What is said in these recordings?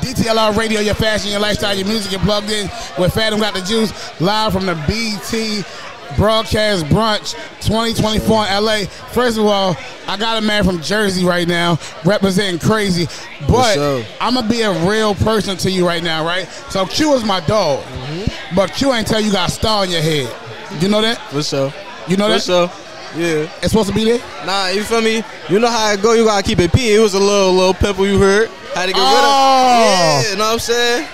DTLR Radio, your fashion, your lifestyle, your music, you're plugged in with Fadam Got the Juice, live from the BET Broadcast Brunch 2024 in LA. First of all, I got a man from Jersey right now representing crazy, but. I'm gonna be a real person to you right now, right? So Q is my dog, mm-hmm. but Q ain't tell you got a star on your head. You know that? For sure. You know For that? For sure. Yeah. It's supposed to be there. Nah, you feel me? You know how it go. You gotta keep it P. It was a little little pimple you heard. Had to get Oh. rid of. Yeah, you know what I'm saying?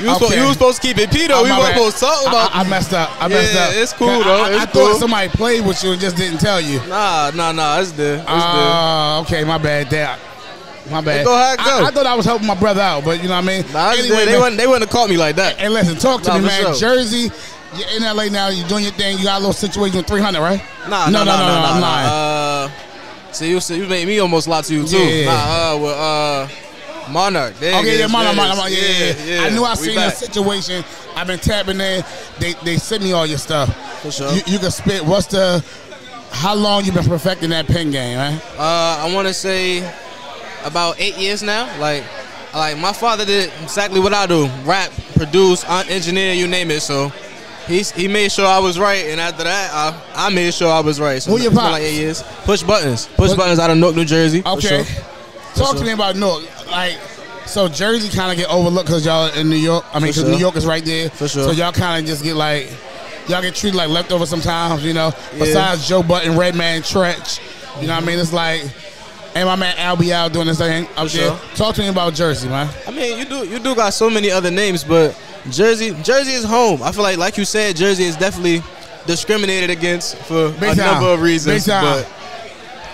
You was, supposed, you was supposed to keep it P though. Oh, we weren't supposed to talk about. I, I messed up. I messed Yeah, up. it's cool, I- though. I, I thought cool. somebody played with you and just didn't tell you. nah, nah, nah. It's there. It's Ah, okay, my bad. That, my bad. go ahead, I, go. I thought I was helping my brother out, but you know what I mean. Nah, anyway. They man, wouldn't. They wouldn't have caught me like that. Hey, listen, talk to Nah, me, man. sure. Jersey, you're in LA now. You're doing your thing. You got a little situation with 300, right? Nah, no, no, no, no, no, no, I'm no. lying. Uh, see, you, see, you made me almost lie to you too. Yeah. Nah, with Monarch. There Okay, yeah, is, man, there man, it man, is. yeah, yeah, yeah. I knew I we seen back. situation. I've been tapping there. They they sent me all your stuff. For sure. You, you can spit. What's the? How long you been perfecting that pen game, man? Uh, I want to say about eight years now. Like, like my father did exactly what I do: rap, produce, engineer, you name it. So. He's, he made sure I was right, and after that, I, I made sure I was right. So Who your pops? like eight years. Push buttons, push What- buttons out of Newark, New Jersey. for Okay. sure. Talk to me about Newark. Like, so Jersey kind of get overlooked because y'all in New York. I mean, because sure. New York is right there. For sure. So y'all kind of just get like, y'all get treated like leftovers sometimes. You know, besides Joe Budden, Redman, Treach. You know what I mean? It's like, and my man Al be out doing this thing up there. sure. Talk to me about Jersey, man. I mean, you do you do got so many other names, but Jersey Jersey is home. I feel like, like you said, Jersey is definitely discriminated against for Big a time. number of reasons. But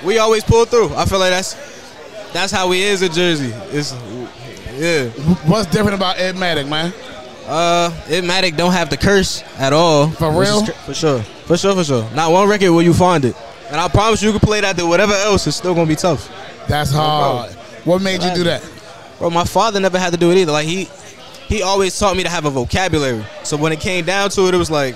we always pull through. I feel like that's that's how we is in Jersey. It's yeah. What's different about Ib Mattic, man? Uh, Ib Mattic don't have the curse at all. For is real? For sure. For sure. For sure. Not one record where you find it. And I promise you, you can play that to whatever else. It's still gonna be tough. That's hard. What made you do that? Bro, my father never had to do it either. Like he he always taught me to have a vocabulary. So when it came down to it, it was like,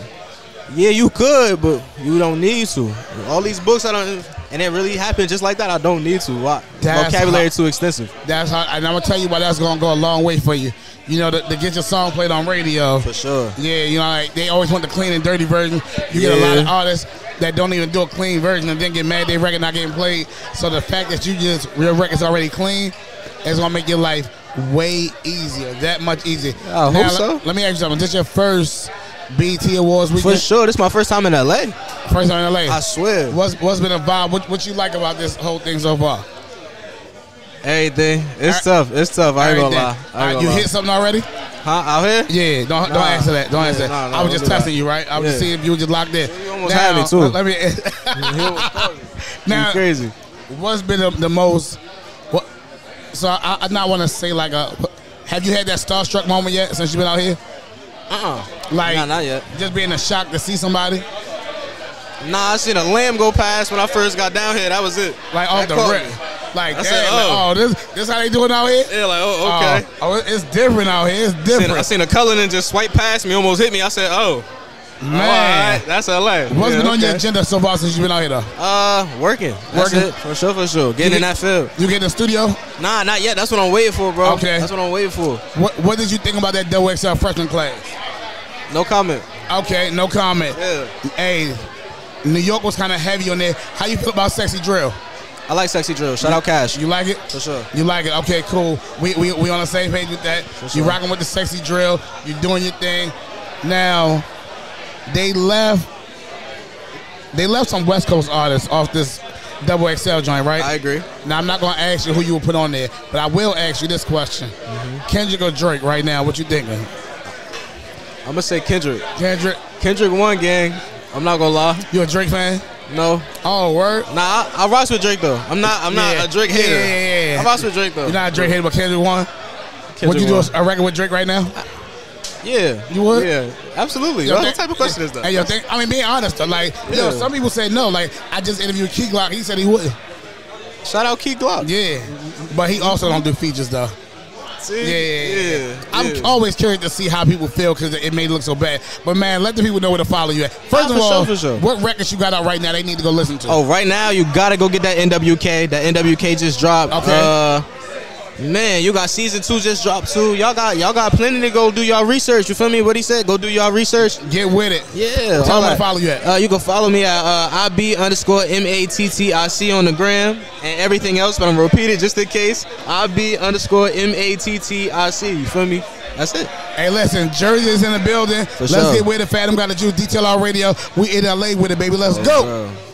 yeah, you could, but you don't need to. All these books I don't and it really happened just like that. I don't need to. Why? That's vocabulary hot. too extensive. That's how, and I'm gonna tell you why that's gonna go a long way for you. You know, to, to get your song played on radio. For sure. Yeah, you know, like they always want the clean and dirty version. You get a lot of artists that don't even do a clean version and then get mad they record not getting played. So the fact that you just your record's already clean is gonna make your life way easier. That much easier. I hope so. Let, let me ask you something. This your first BET Awards weekend? For sure. This is my first time in LA. First time in LA. I swear. What's what's been a vibe? What what you like about this whole thing so far? Everything. It's Every- tough. It's tough. I ain't gonna lie. Uh, ain't right, gonna you lie. hit something already? Huh? Out here? Yeah, don't don't answer that. Don't Yeah, answer that. nah, nah, I was just do that. testing you, right? I was just seeing if you were just locked in. You almost had me, too. Let me. now, You crazy. what's been the, the most? What? So I, I not want to say like a. Have you had that starstruck moment yet since you've been out here? Uh-uh. Like, Nah, not yet. just being a shock to see somebody, Nah, I seen a lamb go past when I first got down here. That was it. like off the rip. Like, I damn, said, like, oh. oh, this this how they doing out here? Yeah, like, oh, okay. Oh, oh, it's different out here. It's Seen- different. I seen a Cullinan just swipe past me, almost hit me. I said, oh, Man, all right, that's LA. what's Yeah, been on your agenda so far since you've been out here though? Uh, working. That's Working? it. For sure, for sure. Getting You in that field. You get in the studio? Nah, not yet. That's what I'm waiting for, bro. Okay. That's what I'm waiting for. What What did you think about that double XL freshman class? No comment. Okay, no comment. Yeah. Hey, New York was kind of heavy on there. How you feel about sexy drill? I like sexy drill. Shout out Cash. You like it? For sure. You like it? Okay, cool. We we, we on the same page with that. sure. You rocking with the sexy drill. You doing your thing. Now, they left. They left some West Coast artists off this double XL joint, right? I agree. Now I'm not gonna ask you who you would put on there, but I will ask you this question: Mm-hmm. Kendrick or Drake right now? What you thinking? I'm gonna say Kendrick. Kendrick, Kendrick one gang. I'm not gonna lie. you a Drake fan? No. Oh, word. Nah, I, I rocks with Drake though. I'm not. I'm Yeah. not a Drake Yeah, hater. yeah, yeah, yeah. I rocks with Drake though. You're not a Drake hater, but Kendrick one. Kendrick would you do a, record with Drake right now? Yeah. You would? Yeah. Absolutely. Yo, what type of question is that? Hey, yo, think, I mean, being honest, though, like, yo, some people say no. Like, I just interviewed Key Glock. He said he wouldn't. Shout out Key Glock. Yeah, but he also don't do features though. See? Yeah, yeah, yeah. yeah. I'm yeah. always curious to see how people feel because it may look so bad. But man, let the people know where to follow you at. First Nah, of for sure, all, sure. what records you got out right now? They need to go listen to. Oh, right now you gotta go get that NWK. That NWK just dropped. Okay. Uh, Man, you got season two just dropped too. Y'all got y'all got plenty to go do y'all research. You feel me? What he said? Go do y'all research. Get with it. Yeah. Tell them right. to follow you at. Uh, you can follow me at uh, IB underscore M A T T I C on the gram and everything else, but I'm gonna repeat it just in case. IB underscore M A T T I C. You feel me? That's it. Hey, listen, Jersey is in the building. Let's sure. get with it. Fadam got the juice. DTLR radio. We in LA with it, baby. Let's go. Bro.